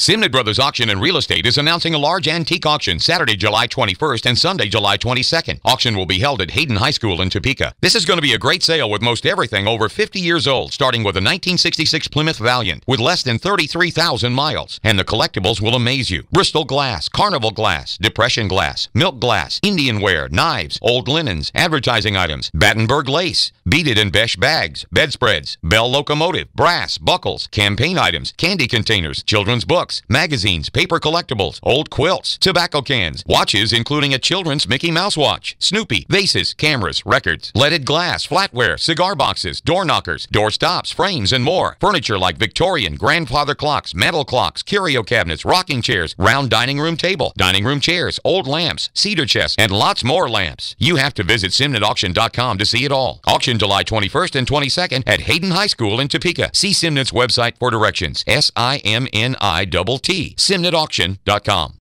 Simnitt Brothers Auction and Real Estate is announcing a large antique auction Saturday, July 21st and Sunday, July 22nd. Auction will be held at Hayden High School in Topeka. This is going to be a great sale with most everything over 50 years old, starting with a 1966 Plymouth Valiant with less than 33,000 miles. And the collectibles will amaze you. Bristol glass, carnival glass, depression glass, milk glass, Indian ware, knives, old linens, advertising items, Battenberg lace, beaded and mesh bags, bedspreads, Bell locomotive, brass, buckles, campaign items, candy containers, children's books, books, magazines, paper collectibles, old quilts, tobacco cans, watches including a children's Mickey Mouse watch, Snoopy, vases, cameras, records, leaded glass, flatware, cigar boxes, door knockers, door stops, frames, and more. Furniture like Victorian, grandfather clocks, mantel clocks, curio cabinets, rocking chairs, round dining room table, dining room chairs, old lamps, cedar chests, and lots more lamps. You have to visit SimnittAuction.com to see it all. Auction July 21st and 22nd at Hayden High School in Topeka. See Simnitt's website for directions. S I M N I double T. SimnittAuction.com.